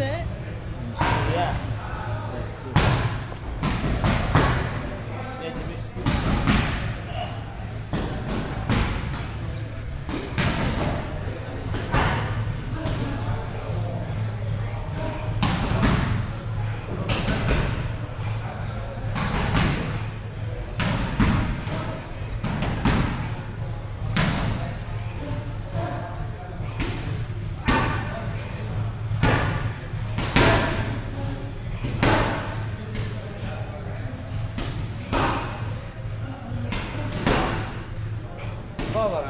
it? Yeah. Fala,